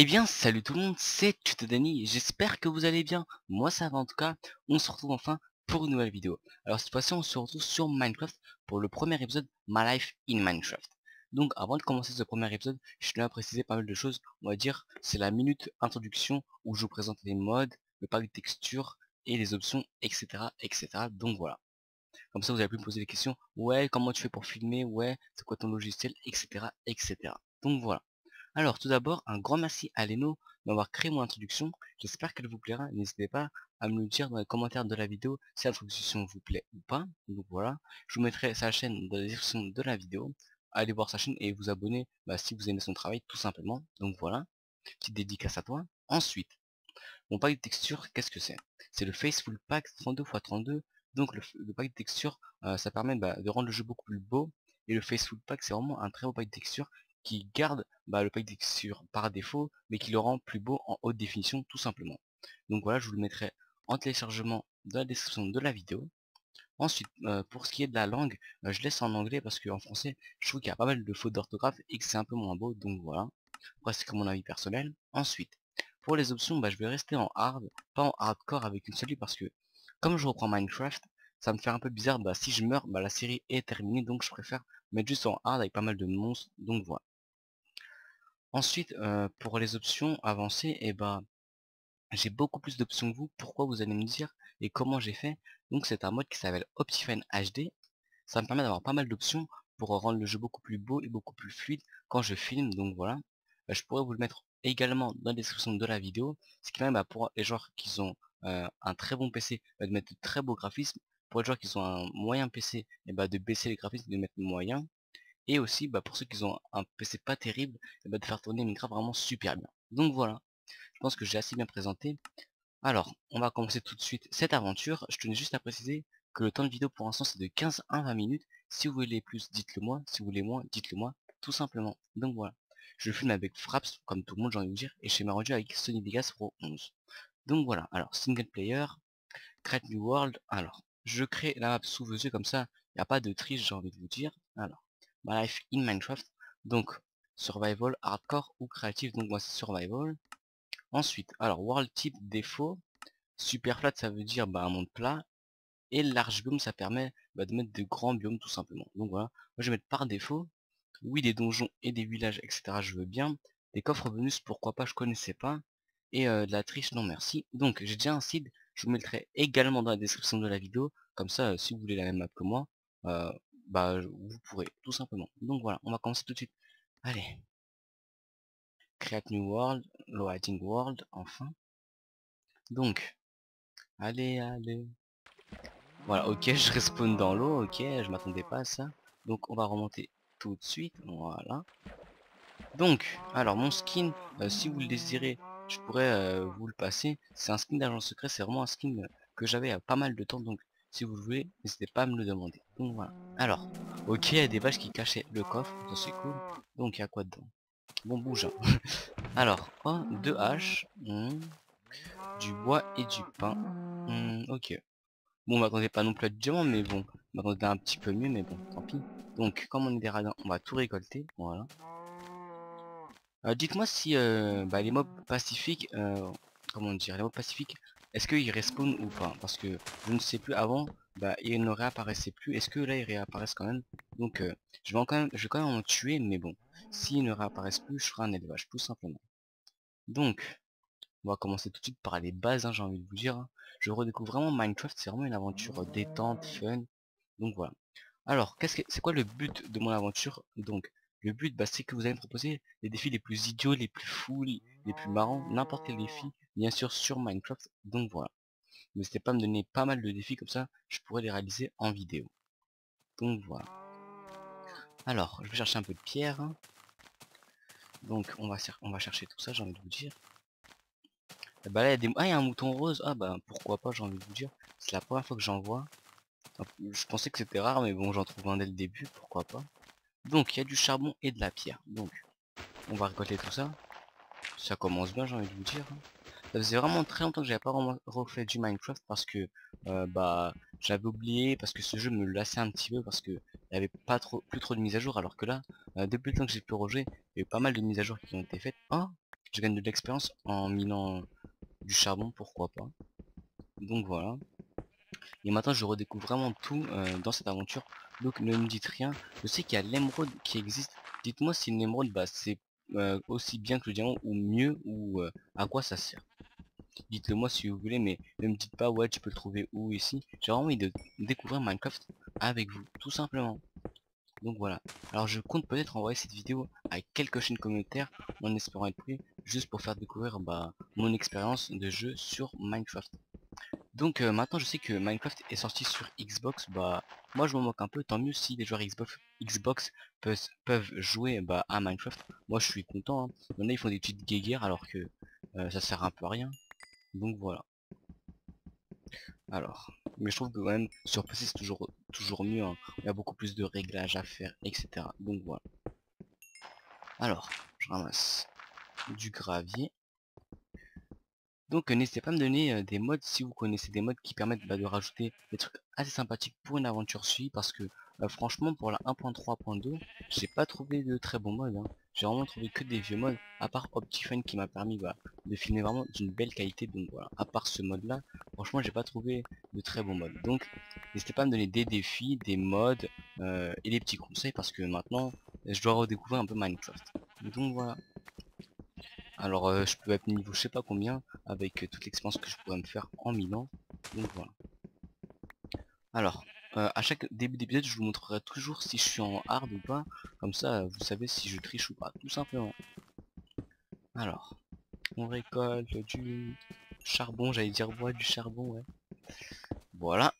Eh bien, salut tout le monde, c'est Tutodani, j'espère que vous allez bien. Moi ça va en tout cas, on se retrouve enfin pour une nouvelle vidéo. Alors cette fois-ci, on se retrouve sur Minecraft pour le premier épisode My Life in Minecraft. Donc avant de commencer ce premier épisode, je tiens à préciser pas mal de choses. On va dire, c'est la minute introduction où je vous présente les modes, le pack de textures et les options, etc. etc. Donc voilà. Comme ça, vous allez plus me poser des questions. Ouais, comment tu fais pour filmer? Ouais, c'est quoi ton logiciel? Etc. etc. Donc voilà. Alors tout d'abord, un grand merci à Leno d'avoir créé mon introduction. J'espère qu'elle vous plaira. N'hésitez pas à me le dire dans les commentaires de la vidéo si l'introduction vous plaît ou pas. Donc voilà. Je vous mettrai sa chaîne dans la description de la vidéo. Allez voir sa chaîne et vous abonner bah, si vous aimez son travail tout simplement. Donc voilà. Petite dédicace à toi. Ensuite, mon pack de texture, qu'est-ce que c'est? C'est le Faceful Pack 32x32. Donc le, pack de texture, euh, ça permet bah, de rendre le jeu beaucoup plus beau. Et le Faceful Pack, c'est vraiment un très beau pack de texture qui garde bah, le pack de texture par défaut, mais qui le rend plus beau en haute définition tout simplement. Donc voilà, je vous le mettrai en téléchargement dans la description de la vidéo. Ensuite, euh, pour ce qui est de la langue, euh, je laisse en anglais parce qu'en français, je trouve qu'il y a pas mal de fautes d'orthographe et que c'est un peu moins beau, donc voilà. Après, c'est comme mon avis personnel. Ensuite, pour les options, bah, je vais rester en hard, pas en hardcore avec une seule parce que, comme je reprends Minecraft, ça me fait un peu bizarre, bah si je meurs, bah la série est terminée, donc je préfère mettre juste en hard avec pas mal de monstres, donc voilà. Ensuite, pour les options avancées, et eh ben, j'ai beaucoup plus d'options que vous. Pourquoi vous allez me dire et comment j'ai fait? Donc c'est un mode qui s'appelle Optifine HD. Ça me permet d'avoir pas mal d'options pour rendre le jeu beaucoup plus beau et beaucoup plus fluide quand je filme. Donc voilà, bah, je pourrais vous le mettre également dans la description de la vidéo. Ce qui permet bah, pour les joueurs qui ont un très bon PC bah, de mettre de très beaux graphismes. Pour les joueurs qui ont un moyen PC, et eh bah, de baisser les graphismes et de mettre moyen et aussi bah, pour ceux qui ont un PC pas terrible, eh bah, de faire tourner Minecraft vraiment super bien. Donc voilà, je pense que j'ai assez bien présenté. Alors, on va commencer tout de suite cette aventure. Je tenais juste à préciser que le temps de vidéo pour l'instant c'est de 15 à 20 minutes. Si vous voulez plus, dites-le moi. Si vous voulez moins, dites-le moi. Tout simplement. Donc voilà. Je filme avec Fraps, comme tout le monde j'ai envie de dire, et chez ma rendu avec Sony Vegas Pro 11. Donc voilà. Alors, single player, create new world. Alors, je crée la map sous vos yeux comme ça. Il n'y a pas de triche, j'ai envie de vous dire. Alors, life in Minecraft. Donc survival, hardcore ou créatif. Donc moi c'est survival. Ensuite, alors world type défaut. Super flat ça veut dire bah, un monde plat. Et large biome ça permet bah, de mettre de grands biomes tout simplement. Donc voilà, moi je vais mettre par défaut. Oui des donjons et des villages etc je veux bien. Des coffres bonus pourquoi pas je connaissais pas. Et euh, de la triche non merci. Donc j'ai déjà un site, je vous mettrai également dans la description de la vidéo. Comme ça euh, si vous voulez la même map que moi, euh, bah vous pourrez tout simplement. Donc voilà, on va commencer tout de suite. Allez. Create new world, loading world, enfin. Donc, allez, allez. Voilà, ok, je respawn dans l'eau, ok, je m'attendais pas à ça. Donc on va remonter tout de suite, voilà. Donc, alors mon skin, euh, si vous le désirez, je pourrais euh, vous le passer. C'est un skin d'agent secret, c'est vraiment un skin que j'avais à pas mal de temps, donc si vous voulez, n'hésitez pas à me le demander. Donc voilà. Alors, ok, il y a des vaches qui cachaient le coffre, ça c'est cool. Donc il y a quoi dedans? Bon, bouge. Alors, oh, deux haches, hmm. du bois et du pain. Hmm, ok. Bon, on m'attendait pas non plus à du diamant, mais bon, on m'attendait un petit peu mieux, mais bon, tant pis. Donc, comme on est des radins, on va tout récolter, voilà. Euh, dites-moi si euh, bah, les mobs pacifiques, euh, comment dire, les mobs pacifiques est-ce qu'ils respawn ou pas? Parce que je ne sais plus avant, bah ils ne réapparaissaient plus. Est-ce que là ils réapparaissent quand même? Donc euh, je vais quand même, quand même en tuer, mais bon, s'ils ne réapparaissent plus, je ferai un élevage, tout simplement. Donc, on va commencer tout de suite par les bases, hein, j'ai envie de vous dire. Hein. Je redécouvre vraiment Minecraft, c'est vraiment une aventure détente, fun. Donc voilà. Alors, qu'est-ce que c'est quoi le but de mon aventure? Donc, le but, bah, c'est que vous allez me proposer les défis les plus idiots, les plus fous, les plus marrants, n'importe quel défi, bien sûr sur Minecraft. Donc voilà. N'hésitez pas à me donner pas mal de défis comme ça, je pourrais les réaliser en vidéo. Donc voilà. Alors, je vais chercher un peu de pierre. Hein. Donc on va, chercher tout ça, j'ai envie de vous dire. bah là, il y. Ah, un mouton rose. Ah bah pourquoi pas, j'ai envie de vous dire. C'est la première fois que j'en vois. Je pensais que c'était rare, mais bon, j'en trouve un dès le début, pourquoi pas. Donc il y a du charbon et de la pierre. Donc on va récolter tout ça. Ça commence bien j'ai envie de vous dire. Hein. Ça faisait vraiment très longtemps que j'avais pas refait du Minecraft parce que bah j'avais oublié parce que ce jeu me lassait un petit peu parce que il n'y avait pas trop plus trop de mises à jour alors que là depuis le temps que j'ai pu rejouer il y a eu pas mal de mises à jour qui ont été faites. Oh je gagne de l'expérience en minant du charbon, pourquoi pas. Donc voilà. Et maintenant je redécouvre vraiment tout dans cette aventure. Donc ne me dites rien. Je sais qu'il y a l'émeraude qui existe. Dites-moi si une émeraude bah, c'est aussi bien que le diamant ou mieux ou à quoi ça sert. Dites-le moi si vous voulez mais ne me dites pas ouais tu peux le trouver où ici. J'ai vraiment envie de découvrir Minecraft avec vous tout simplement. Donc voilà. Alors je compte peut-être envoyer cette vidéo à quelques chaînes communautaires en espérant être pris juste pour faire découvrir bah, mon expérience de jeu sur Minecraft. Donc euh, maintenant je sais que Minecraft est sorti sur Xbox, bah moi je m'en moque un peu, tant mieux si les joueurs Xbox, Xbox peuvent, jouer bah, à Minecraft. Moi je suis content, hein. Ils font des petites guéguerres alors que euh, ça sert un peu à rien. Donc voilà. Alors, mais je trouve que quand même sur PC c'est toujours toujours mieux. Hein. Il y a beaucoup plus de réglages à faire, etc. Donc voilà. Alors, je ramasse du gravier. Donc n'hésitez pas à me donner euh, des modes si vous connaissez des modes qui permettent bah, de rajouter des trucs assez sympathiques pour une aventure suivie parce que euh, franchement pour la 1.3.2 j'ai pas trouvé de très bons modes. Hein. J'ai vraiment trouvé que des vieux modes à part Optifine qui m'a permis bah, de filmer vraiment d'une belle qualité donc voilà à part ce mode là franchement j'ai pas trouvé de très bons modes donc n'hésitez pas à me donner des défis, des modes euh, et des petits conseils parce que maintenant je dois redécouvrir un peu Minecraft donc voilà alors euh, je peux être niveau je sais pas combien avec euh, toute l'expérience que je pourrais me faire en minant. Donc voilà. Alors, euh, à chaque début d'épisode je vous montrerai toujours si je suis en hard ou pas. Comme ça vous savez si je triche ou pas, tout simplement. Alors, on récolte du charbon, j'allais dire bois du charbon, ouais. Voilà.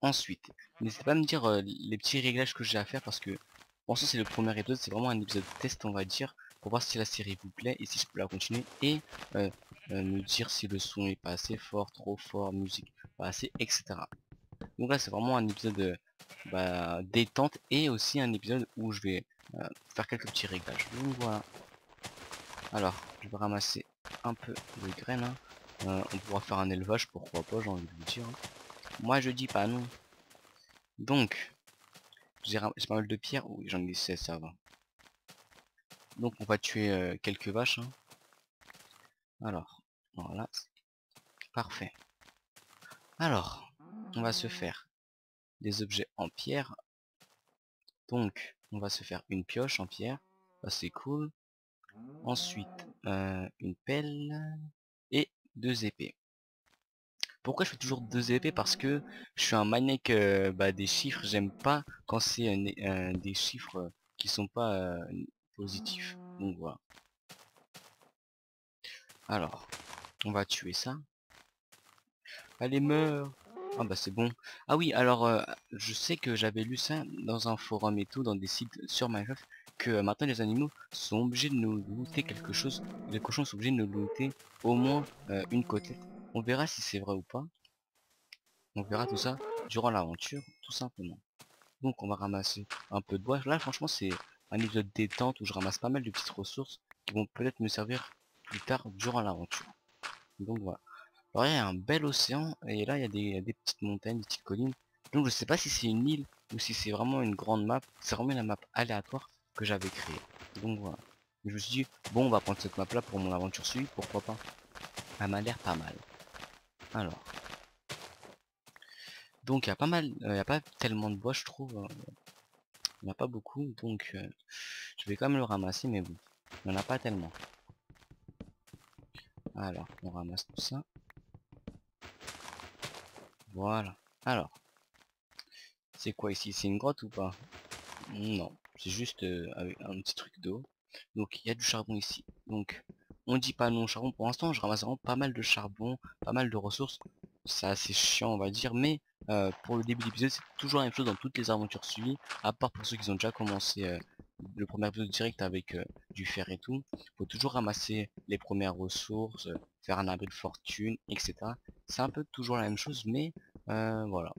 Ensuite, n'hésitez pas à me dire les petits réglages que j'ai à faire parce que Bon ça c'est le premier épisode, c'est vraiment un épisode test on va dire pour voir si la série vous plaît et si je peux la continuer et euh, euh, me dire si le son est pas assez fort, trop fort, musique pas assez, etc. Donc là c'est vraiment un épisode de bah, détente et aussi un épisode où je vais euh, faire quelques petits réglages. Donc voilà. Alors je vais ramasser un peu de graines. Hein. on pourra faire un élevage, pourquoi pas, j'ai envie de vous dire. Hein. Moi je dis pas non. Donc, j'ai pas mal de pierres. Oui, j'en ai 16, ça va. Donc on va tuer euh, quelques vaches. Hein. Alors, voilà. Parfait. Alors, on va se faire des objets en pierre. Donc, on va se faire une pioche en pierre. c'est cool. Ensuite, euh, une pelle et deux épées. Pourquoi je fais toujours deux épées? Parce que je suis un maniaque euh, bah, des chiffres. J'aime pas quand c'est des chiffres qui sont pas positif. Donc voilà. Alors, on va tuer ça. Allez, meurs Ah bah c'est bon. Ah oui, alors, euh, je sais que j'avais lu ça dans un forum et tout, dans des sites sur Minecraft, que euh, maintenant les animaux sont obligés de nous looter quelque chose. Les cochons sont obligés de nous looter au moins euh, une côtelette. On verra si c'est vrai ou pas. On verra tout ça durant l'aventure, tout simplement. Donc on va ramasser un peu de bois. Là franchement c'est un épisode détente où je ramasse pas mal de petites ressources qui vont peut-être me servir plus tard durant l'aventure. Donc voilà. Alors il y a un bel océan et là il y, a des, petites montagnes, des petites collines. Donc je sais pas si c'est une île ou si c'est vraiment une grande map. C'est vraiment la map aléatoire que j'avais créée. Donc voilà. Je me suis dit, bon on va prendre cette map là pour mon aventure suivie, pourquoi pas. Elle m'a l'air pas mal. Alors. Donc il y a pas mal, euh, il n'y a pas tellement de bois je trouve. A pas beaucoup, donc euh, je vais quand même le ramasser, mais bon, il n'y en a pas tellement. Alors, on ramasse tout ça. Voilà. Alors, c'est quoi ici? C'est une grotte ou pas? Non, c'est juste euh, avec un petit truc d'eau. Donc, il y a du charbon ici. Donc, on dit pas non charbon. Pour l'instant, je ramasse vraiment pas mal de charbon, pas mal de ressources. C'est assez chiant, on va dire, mais pour le début d'épisode, c'est toujours la même chose dans toutes les aventures suivies, à part pour ceux qui ont déjà commencé le premier épisode direct avec du fer et tout. Faut toujours ramasser les premières ressources, faire un abri de fortune, etc. C'est un peu toujours la même chose, mais voilà.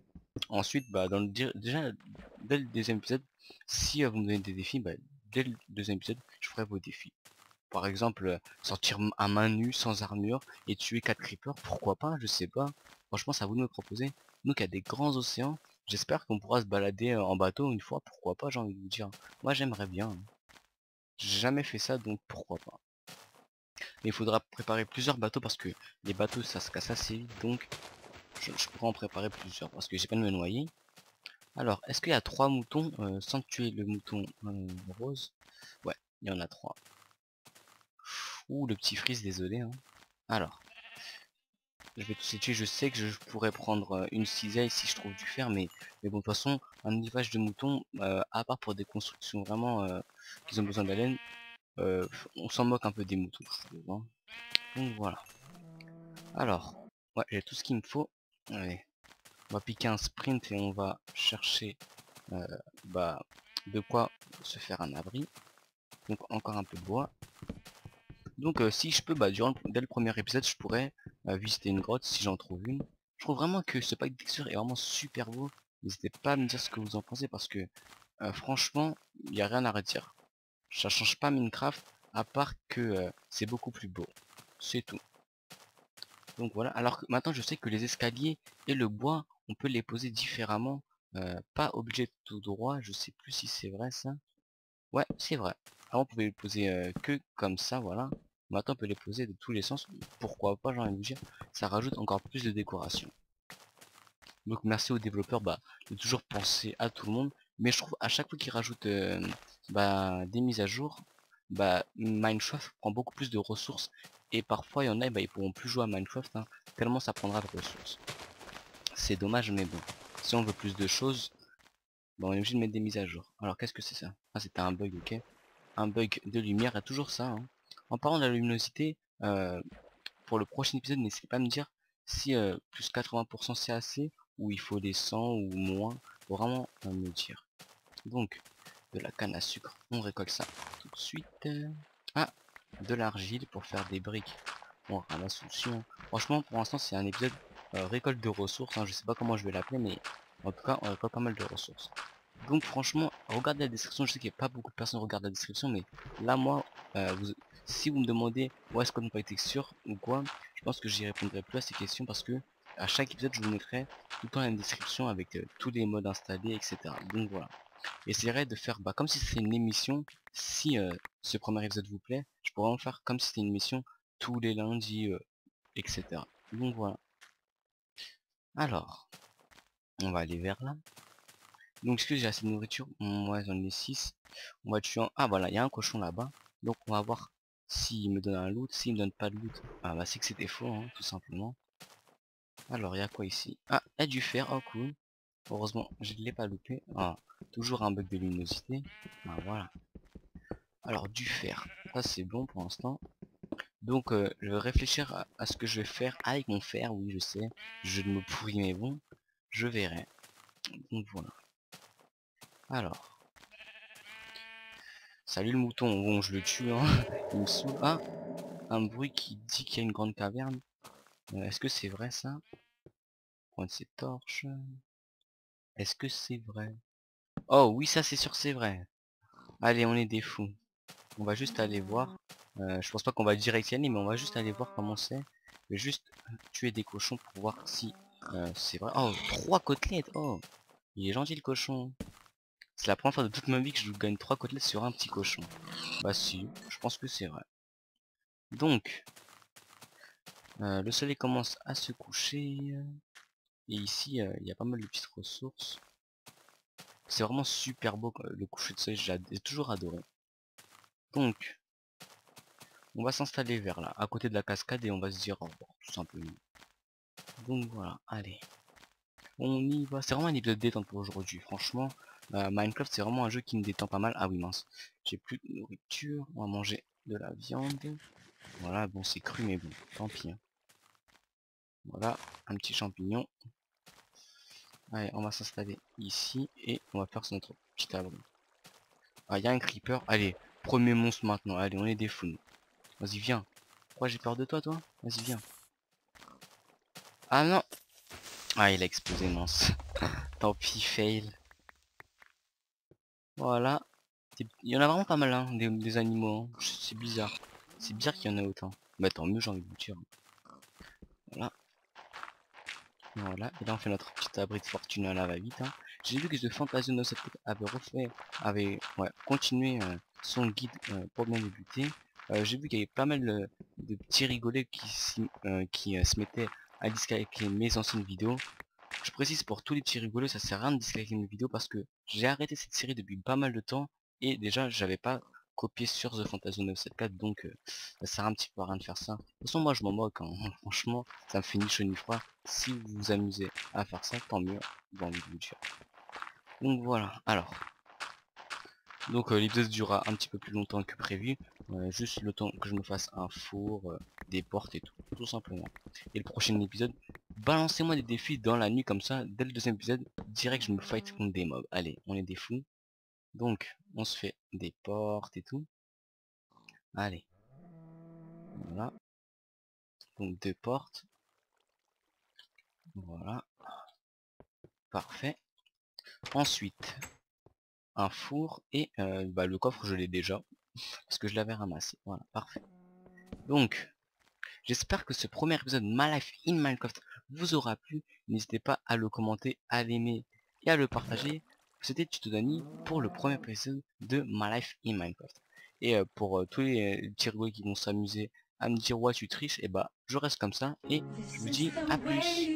Ensuite, bah, dans le déjà dès le deuxième épisode, si vous me donnez des défis, bah, dès le deuxième épisode, je ferai vos défis. Par exemple, sortir à main nue, sans armure, et tuer 4 creepers, pourquoi pas, je sais pas. Franchement, ça vous de me proposer. Donc il y a des grands océans. J'espère qu'on pourra se balader en bateau une fois, pourquoi pas j'ai envie de vous dire. Moi j'aimerais bien. J'ai jamais fait ça donc pourquoi pas. Mais il faudra préparer plusieurs bateaux parce que les bateaux ça se casse assez vite. Donc je, pourrais en préparer plusieurs parce que j'ai pas de me noyer. Alors, est-ce qu'il y a trois moutons euh, sans tuer le mouton rose? Ouais, il y en a trois. Ouh, le petit frise, désolé. Hein. Alors, je vais tous les tuer. Je sais que je pourrais prendre euh, une cisaille si je trouve du fer, mais, mais bon, de toute façon, un élevage de moutons, à part pour des constructions vraiment qui ont besoin de la laine, on s'en moque un peu des moutons, hein. Donc voilà. Alors, j'ai tout ce qu'il me faut. Allez, on va piquer un sprint et on va chercher euh, bah, de quoi se faire un abri. Donc encore un peu de bois. Donc si je peux, bah, durant dès le premier épisode, je pourrais visiter une grotte si j'en trouve une. Je trouve vraiment que ce pack de est vraiment super beau. N'hésitez pas à me dire ce que vous en pensez parce que franchement, il n'y a rien à redire. Ça change pas Minecraft à part que c'est beaucoup plus beau. C'est tout. Donc voilà, alors que maintenant je sais que les escaliers et le bois on peut les poser différemment. Pas obligé tout droit, je sais plus si c'est vrai ça. Ouais, c'est vrai. Avant on pouvait les poser que comme ça, voilà. Maintenant on peut les poser de tous les sens. Pourquoi pas, j'ai envie de dire. Ça rajoute encore plus de décoration. Donc merci aux développeurs bah, de toujours penser à tout le monde. Mais je trouve à chaque fois qu'ils rajoutent euh, bah, des mises à jour, bah, Minecraft prend beaucoup plus de ressources. Et parfois il y en a, bah, ils pourront plus jouer à Minecraft, hein, tellement ça prendra de ressources. C'est dommage, mais bon. Si on veut plus de choses, bon, on est obligé de mettre des mises à jour. Alors, qu'est-ce que c'est ça? Ah, c'était un bug, ok. Un bug de lumière, il y a toujours ça. Hein. En parlant de la luminosité, euh, pour le prochain épisode, n'hésitez pas à me dire si euh, plus 80% c'est assez, ou il faut des 100 ou moins. Faut vraiment euh, me dire. Donc, de la canne à sucre, on récolte ça tout de suite. Ah, de l'argile pour faire des briques. On ramasse aussi. Franchement, pour l'instant, c'est un épisode euh, récolte de ressources, hein, je sais pas comment je vais l'appeler, mais en tout cas on récolte pas mal de ressources. Donc franchement, regardez la description, je sais qu'il n'y a pas beaucoup de personnes qui regardent la description, mais là moi, euh, si vous me demandez où est-ce qu'on peut être texture ou quoi, je pense que j'y répondrai plus à ces questions parce que à chaque épisode je vous mettrai tout le temps la description avec euh, tous les modes installés, etc. Donc voilà. Essayerez de faire bah, comme si c'était une émission, si ce premier épisode vous plaît, je pourrais en faire comme si c'était une émission tous les lundis, etc. Donc voilà. Alors, on va aller vers là. Donc, est-ce que j'ai assez de nourriture? Moi, j'en ai 6. On va tuer Ah, voilà, il y a un cochon là-bas. Donc, on va voir s'il me donne un loot. S'il me donne pas de loot, ah bah c'est que c'était faux, hein, tout simplement. Alors, il y a quoi ici? Ah, il y a du fer, oh cool. Heureusement, je ne l'ai pas loupé. Ah, toujours un bug de luminosité. Ah, voilà. Alors, du fer. Ça, c'est bon pour l'instant. Donc euh, je vais réfléchir à, ce que je vais faire avec mon fer, oui je sais, je me pourris mais bon, je verrai. Donc voilà. Alors. Salut le mouton, bon je le tue hein, il me saoule. Ah Un bruit qui dit qu'il y a une grande caverne. Euh, est-ce que c'est vrai ça? Prendre ces torches. Est-ce que c'est vrai? Oh oui ça c'est sûr c'est vrai. Allez on est des fous. On va juste aller voir. Euh, je pense pas qu'on va direct y aller, mais on va juste aller voir comment c'est. Je vais juste tuer des cochons pour voir si euh, c'est vrai. Oh, trois côtelettes Oh Il est gentil le cochon. C'est la première fois de toute ma vie que je gagne trois côtelettes sur un petit cochon. Bah si, je pense que c'est vrai. Donc, euh, le soleil commence à se coucher. Et ici, il y a pas mal de petites ressources. C'est vraiment super beau le coucher de soleil, j'ai toujours adoré. Donc, on va s'installer vers là, à côté de la cascade et on va se dire au revoir, tout simplement. Donc voilà, allez. On y va. C'est vraiment un épisode détente pour aujourd'hui. Franchement, euh, Minecraft c'est vraiment un jeu qui me détend pas mal. Ah oui mince, j'ai plus de nourriture. On va manger de la viande. Voilà, bon c'est cru mais bon, tant pis. Hein. Voilà, un petit champignon. Allez, on va s'installer ici et on va faire notre petit abri. Ah, il y a un creeper. Allez, premier monstre maintenant. Allez, on est des fous. Vas-y, viens. Pourquoi j'ai peur de toi, toi? Vas-y, viens. Ah non Ah, il a explosé, mince. Tant pis, fail. Voilà. Il y en a vraiment pas mal, hein, des, animaux. Hein. C'est bizarre. C'est bizarre qu'il y en a autant. Mais tant mieux, j'ai envie de vous dire. Voilà. Voilà. Et là, on fait notre petit abri de fortune à la va-vite. Hein. J'ai vu que The Fantasionos avait refait, avait continué euh, son guide euh, pour bien débuter. j'ai vu qu'il y avait pas mal de, petits rigolets qui, qui se mettaient à disliker mes anciennes vidéos. Je précise pour tous les petits rigolets, ça sert à rien de disliker mes vidéos parce que j'ai arrêté cette série depuis pas mal de temps et déjà j'avais pas copié sur The Phantasm 974 donc ça sert un petit peu à rien de faire ça. De toute façon moi je m'en moque, hein. franchement ça me fait ni chaud ni froid. Si vous vous amusez à faire ça, tant mieux, dans envie de vous dire. Donc voilà, alors. Donc euh, l'épisode durera un petit peu plus longtemps que prévu. juste le temps que je me fasse un four, euh, des portes et tout, tout simplement. Et le prochain épisode, balancez-moi des défis dans la nuit comme ça. Dès le deuxième épisode, direct je me fight contre des mobs. Allez, on est des fous. Donc, on se fait des portes et tout. Allez. Voilà. Donc deux portes. Voilà. Parfait. Ensuite, un four et euh, bah, le coffre je l'ai déjà parce que je l'avais ramassé. Voilà, parfait. Donc, j'espère que ce premier épisode My Life in Minecraft vous aura plu. N'hésitez pas à le commenter, à l'aimer et à le partager. C'était Tutodani pour le premier épisode de My Life in Minecraft. Et euh, pour euh, tous les euh, petits qui vont s'amuser à me dire ouais tu triches, et bah je reste comme ça et je vous dis à plus.